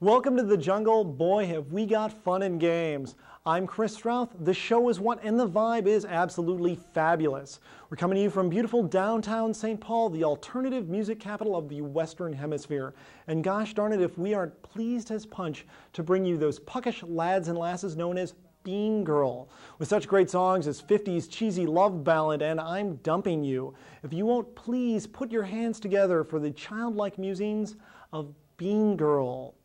Welcome to the jungle. Boy, have we got fun and games. I'm Chris Strouth. The show is what, and the vibe is absolutely fabulous. We're coming to you from beautiful downtown St. Paul, the alternative music capital of the Western Hemisphere. And gosh darn it, if we aren't pleased as punch to bring you those puckish lads and lasses known as Bean Girl, with such great songs as 50s cheesy love ballad and I'm Dumping You. If you won't please put your hands together for the childlike musings of Bean Girl.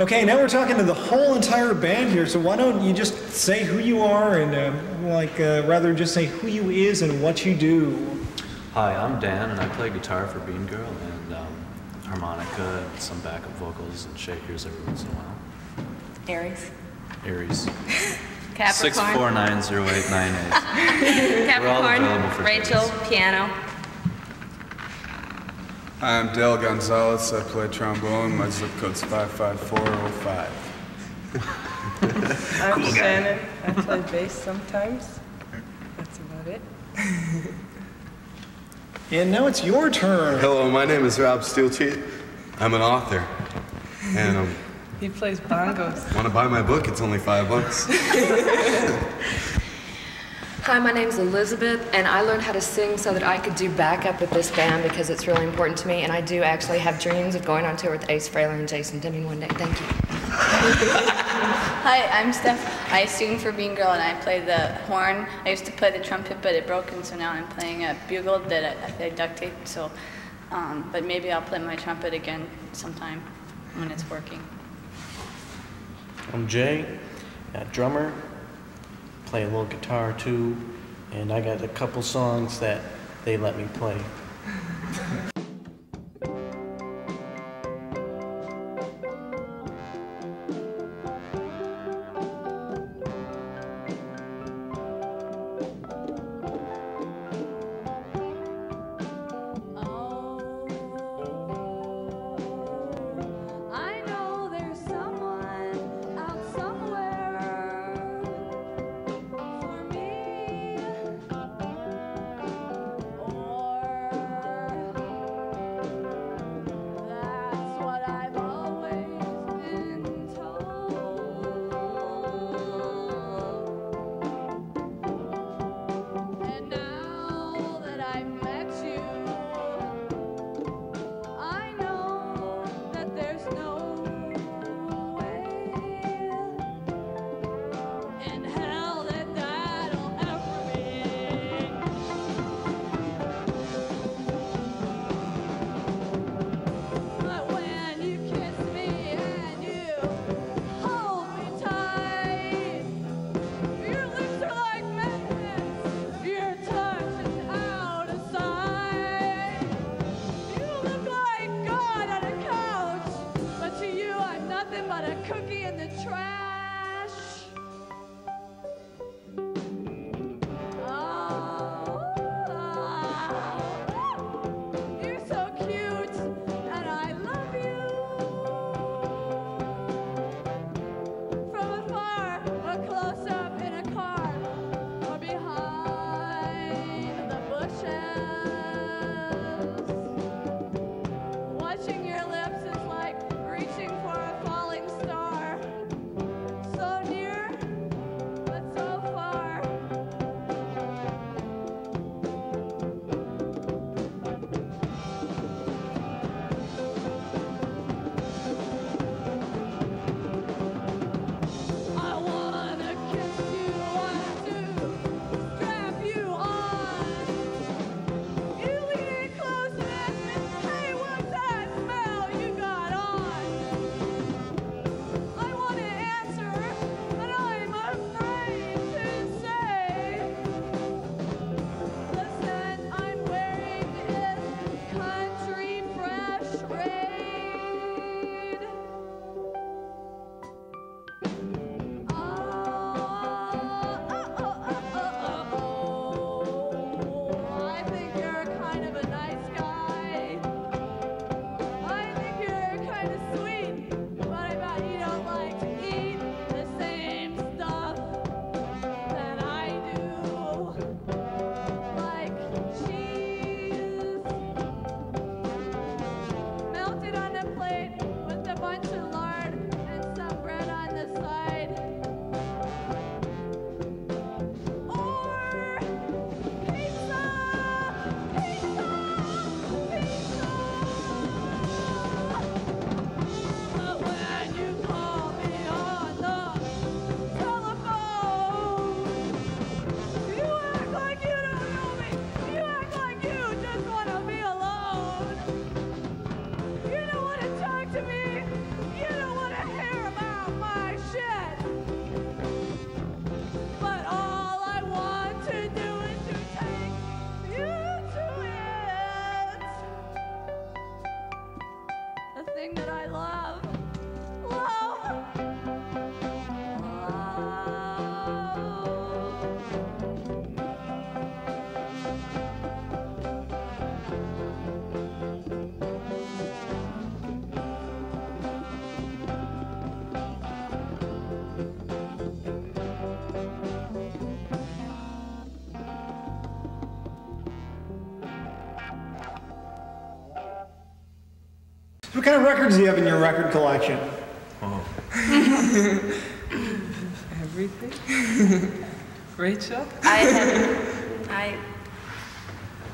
Okay, now we're talking to the whole entire band here, so why don't you just say who you are and, uh, like, uh, rather just say who you is and what you do. Hi, I'm Dan, and I play guitar for Bean Girl and um, harmonica and some backup vocals and shakers every once in a while. Aries. Aries. Capricorn. Six four nine zero eight nine eight. Capricorn. Rachel, piano. I'm Dale Gonzalez. I play trombone. My zip code's 55405. I'm cool Shannon. I play bass sometimes. That's about it. and now it's your turn. Hello, my name is Rob Steelcheat. I'm an author. And um, he plays bongos. Want to buy my book? It's only five bucks. Hi, my name's Elizabeth, and I learned how to sing so that I could do backup with this band because it's really important to me, and I do actually have dreams of going on tour with Ace Frehley and Jason Deming one day. Thank you. Hi, I'm Steph. I sing for Bean Girl, and I play the horn. I used to play the trumpet, but it broke, and so now I'm playing a bugle that I, I duct taped, So, um, but maybe I'll play my trumpet again sometime when it's working. I'm Jay, a drummer, play a little guitar too, and I got a couple songs that they let me play. What kind of records do you have in your record collection? Oh. Everything. Rachel? I have, I,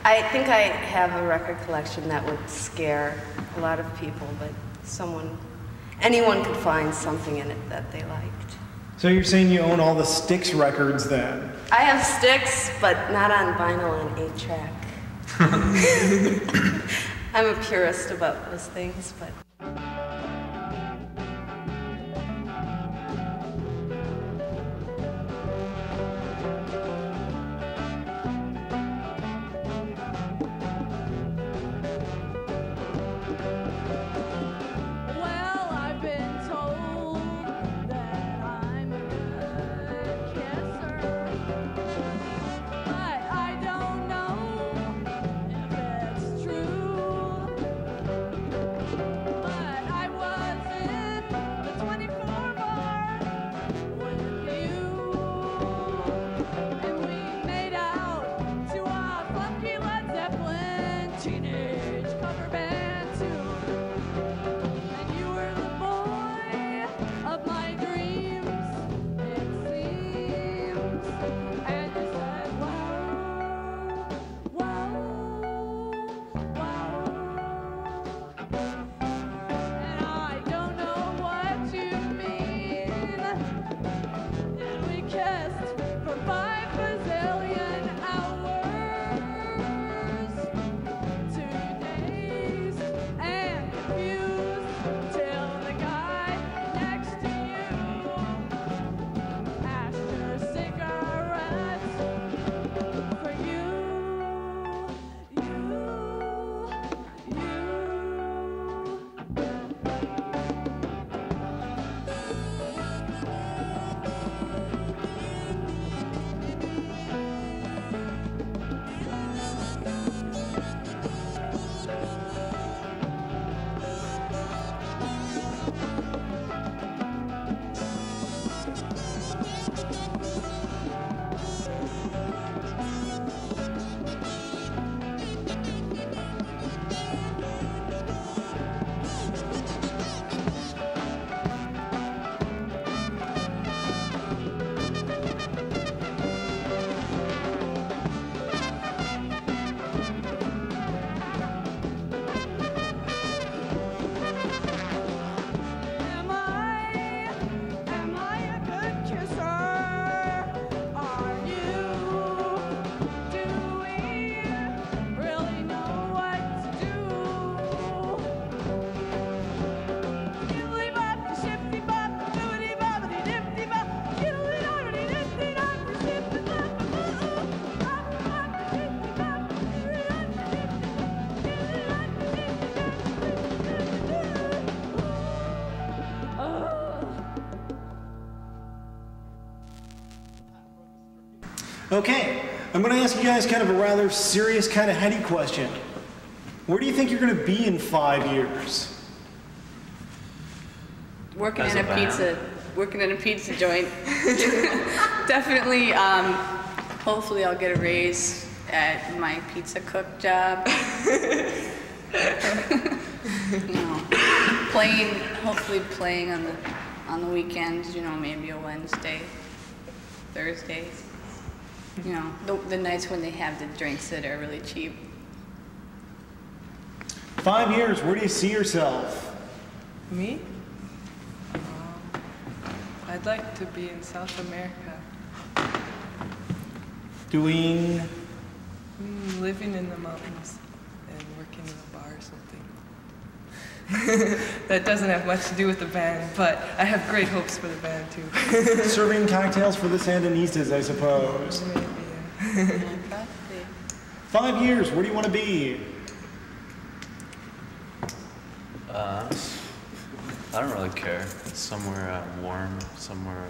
I think I have a record collection that would scare a lot of people, but someone, anyone could find something in it that they liked. So you're saying you own all the Styx records then? I have Styx, but not on vinyl and 8 track. I'm a purist about those things, but. Okay, I'm going to ask you guys kind of a rather serious, kind of heady question. Where do you think you're going to be in five years? Working As in a a, pizza, working in a pizza joint. Definitely. Um, hopefully, I'll get a raise at my pizza cook job. no, playing. Hopefully, playing on the on the weekends. You know, maybe a Wednesday, Thursday. You know, the, the nights when they have the drinks that are really cheap. Five years, where do you see yourself? Me? Um, I'd like to be in South America, Doing. mm, living in the mountains and working in a bar or something. that doesn't have much to do with the band, but I have great hopes for the band too. Serving cocktails for the Sandinistas, I suppose. Maybe, yeah. Five years, where do you want to be? Uh, I don't really care. Somewhere uh, warm, somewhere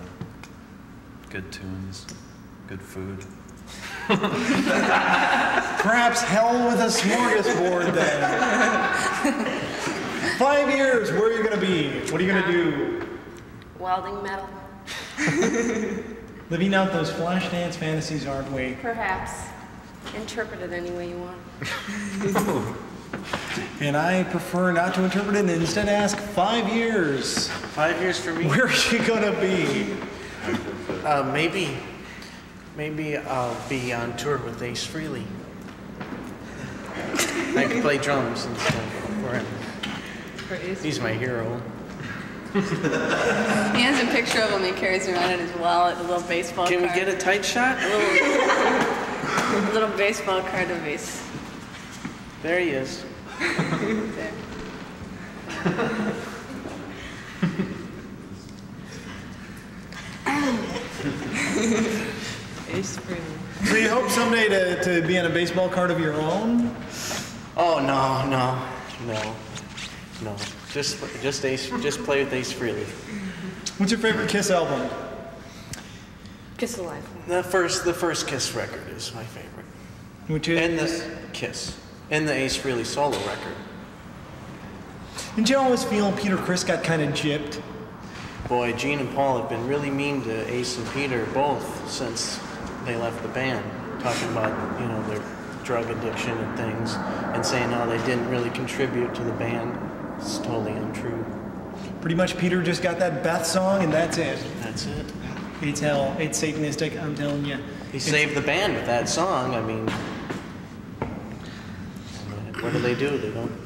good tunes, good food. Perhaps hell with a smorgasbord then. Five years, where are you going to be? What are you going to do? Welding metal? Living out those flash dance fantasies, aren't we? Perhaps. Interpret it any way you want. And I prefer not to interpret it and instead ask five years. Five years for me. Where are you going to be? Uh, maybe, maybe I'll be on tour with Ace Frehley. I can play drums and stuff for him. For Ace He's my hero. He has a picture of him he carries around in his wallet, a little baseball Can we get a tight shot? a little, a little baseball card of Ace. There he is. There. Ace So you hope someday to, to be on a baseball card of your own? Oh no, no, no, no. Just, just Ace, just play with Ace Frehley. What's your favorite Kiss album? Kiss alive. The first, the first Kiss record is my favorite, Which is? and the Kiss, and the Ace Frehley solo record. Didn't you always feel Peter Criss got kind of gypped? Boy, Gene and Paul have been really mean to Ace and Peter both since they left the band, talking about you know their drug addiction and things, and saying how they didn't really contribute to the band. It's totally untrue. Pretty much Peter just got that Beth song and that's it. That's it. It's hell. It's satanistic, I'm telling you. He saved the band with that song. I mean, what do they do? They don't.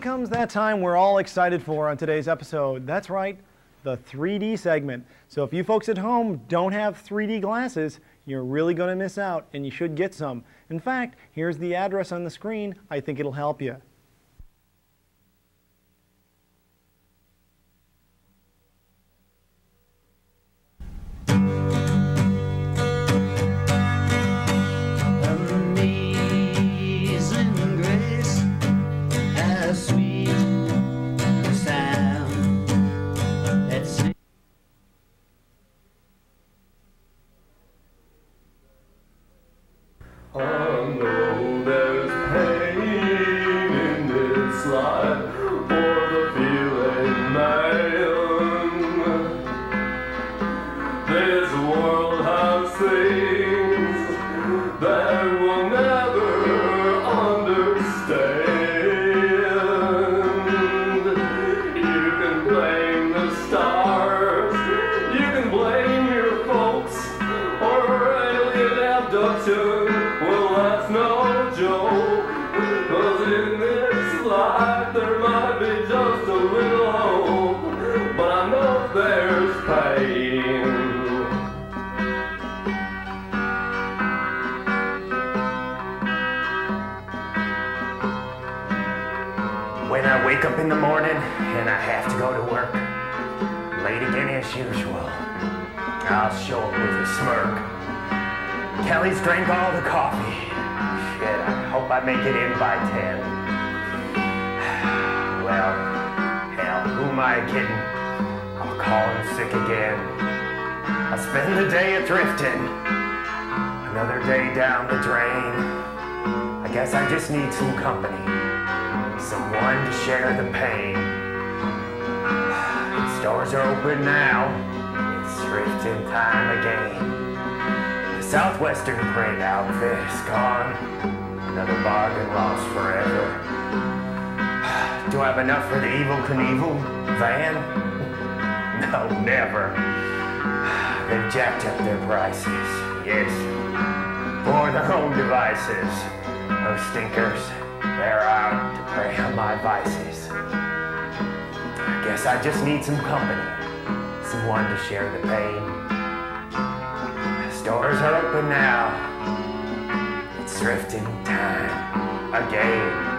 Comes that time we're all excited for on today's episode. That's right, the 3D segment. So if you folks at home don't have 3D glasses, you're really going to miss out and you should get some. In fact, here's the address on the screen. I think it'll help you. Abduction. Well, that's no joke. Cause in this life there might be just a little hope. But I know there's pain. When I wake up in the morning and I have to go to work, late again as usual, I'll show up with a smirk. Kelly's drank all the coffee. Shit, I hope I make it in by 10. Well, hell, who am I kidding? I'll call him sick again. I spend the day a thrifting. Another day down the drain. I guess I just need some company someone to share the pain. Stores are open now, it's thrifting time again. Southwestern print outfit is gone, another bargain lost forever. Do I have enough for the Evel Knievel van? No, never. They've jacked up their prices, yes, for their own devices. Those stinkers, they're out to prey on my vices. I guess I just need some company, someone to share the pain. Stores are open now. It's thrifting time again.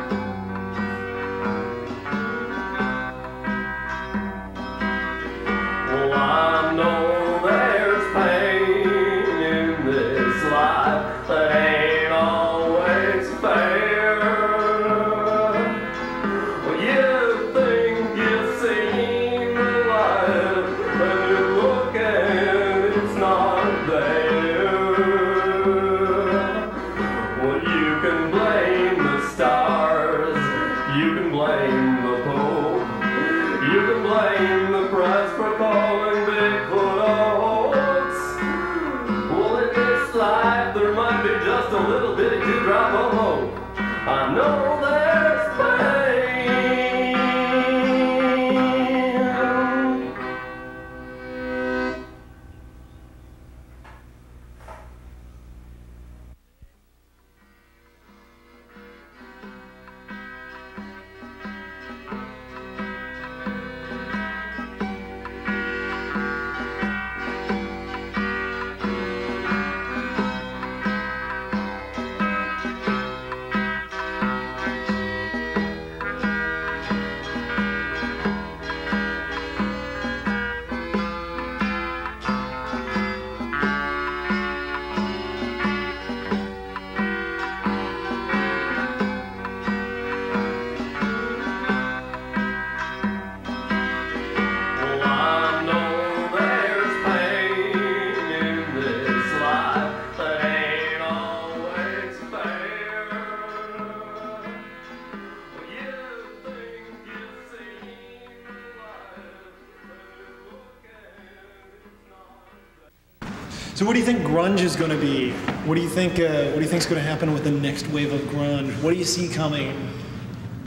So what do you think grunge is going to be? What do you think? Uh, what do you think is going to happen with the next wave of grunge? What do you see coming?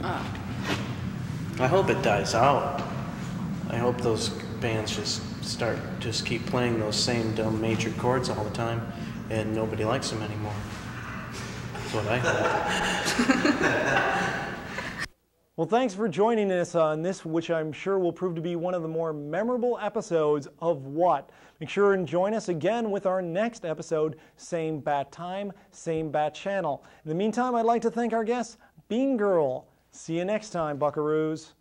I hope it dies out. I hope those bands just start, just keep playing those same dumb major chords all the time, and nobody likes them anymore. That's what I hope. Well, thanks for joining us on this, which I'm sure will prove to be one of the more memorable episodes of What. Make sure and join us again with our next episode, same bat time, same bat channel. In the meantime, I'd like to thank our guest, Bean Girl. See you next time, Buckaroos.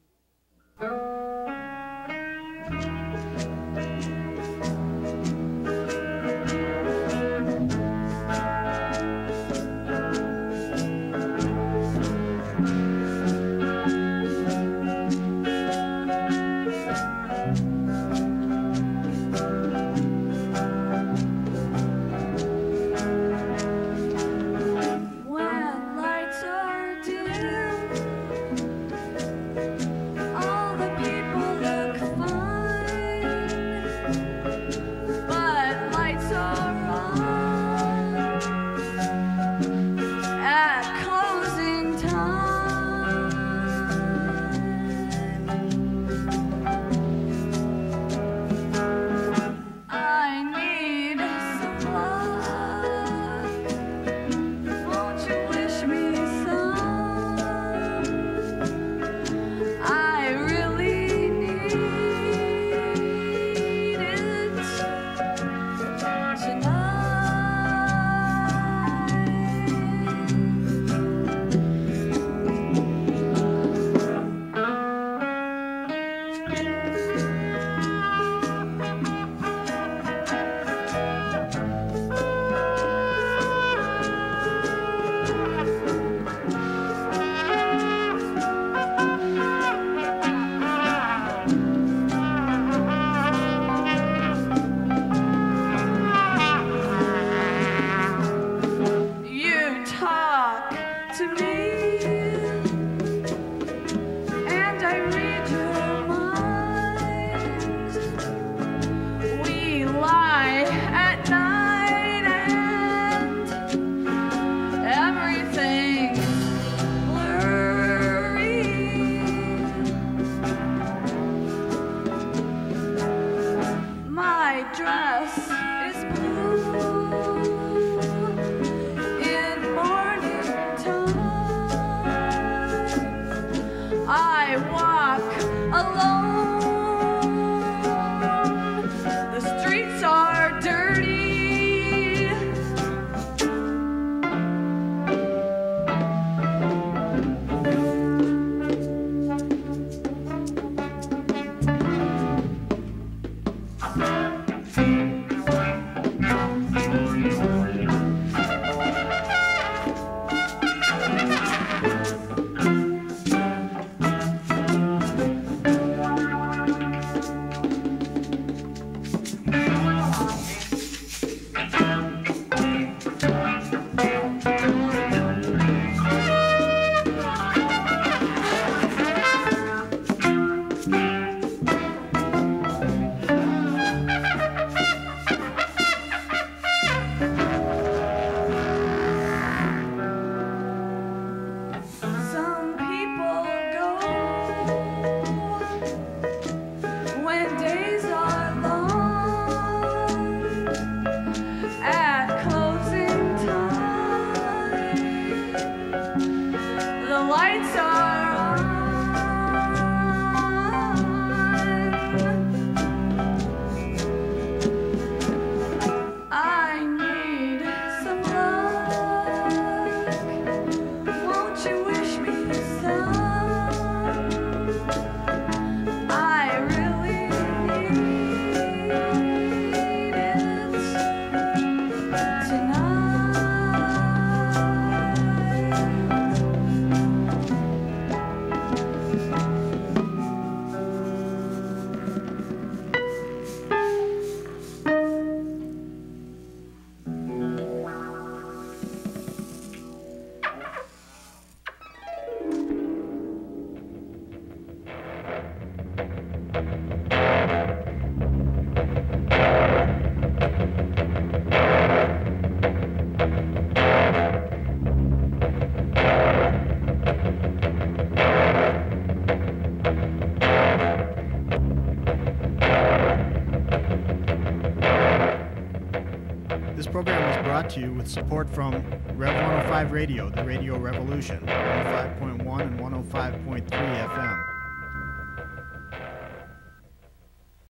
To you with support from Rev 105 Radio, the Radio Revolution, 105.1 and 105.3 FM.